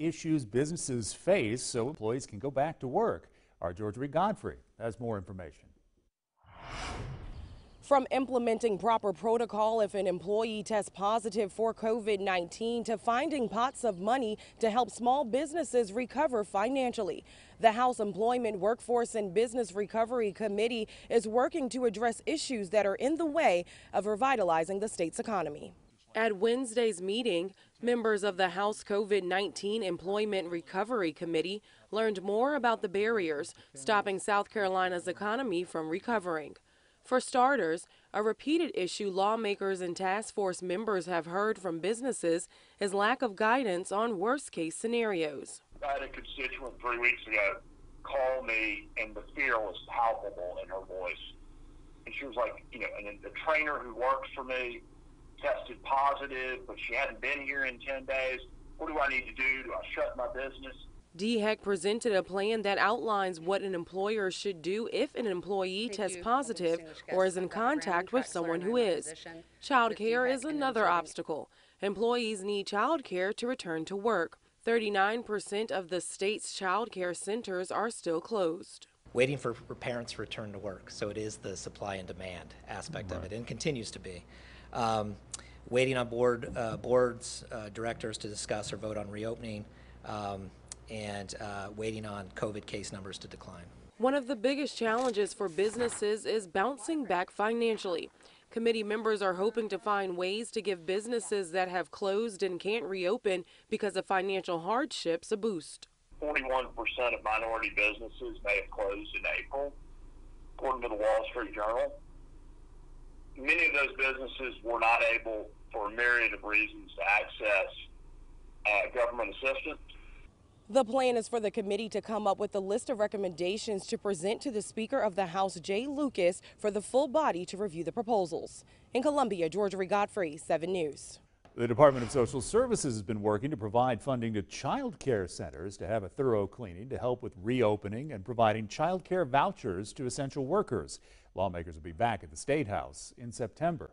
issues businesses face so employees can go back to work. Our George Reed Godfrey has more information. From implementing proper protocol if an employee tests positive for COVID 19 to finding pots of money to help small businesses recover financially. The House Employment, Workforce, and Business Recovery Committee is working to address issues that are in the way of revitalizing the state's economy. At Wednesday's meeting, members of the House COVID 19 Employment Recovery Committee learned more about the barriers stopping South Carolina's economy from recovering. For starters, a repeated issue lawmakers and task force members have heard from businesses is lack of guidance on worst case scenarios. I had a constituent three weeks ago call me, and the fear was palpable in her voice. And she was like, you know, and the trainer who works for me tested positive, but she hadn't been here in 10 days. What do I need to do? Do I shut my business? DHEC presented a plan that outlines what an employer should do if an employee tests positive or is in contact with someone who is. Child care is another obstacle. Employees need child care to return to work. 39% of the state's child care centers are still closed. Waiting for parents to return to work, so it is the supply and demand aspect right. of it and continues to be. Um, waiting on board uh, boards, uh, directors to discuss or vote on reopening. Um, and uh, waiting on COVID case numbers to decline. One of the biggest challenges for businesses is bouncing back financially. Committee members are hoping to find ways to give businesses that have closed and can't reopen because of financial hardships a boost. 41% of minority businesses may have closed in April, according to the Wall Street Journal. Many of those businesses were not able, for a myriad of reasons, to access uh, government assistance the plan is for the committee to come up with a list of recommendations to present to the Speaker of the House, Jay Lucas, for the full body to review the proposals. In Columbia, Georgia Godfrey, 7 News. The Department of Social Services has been working to provide funding to child care centers to have a thorough cleaning to help with reopening and providing child care vouchers to essential workers. Lawmakers will be back at the State House in September.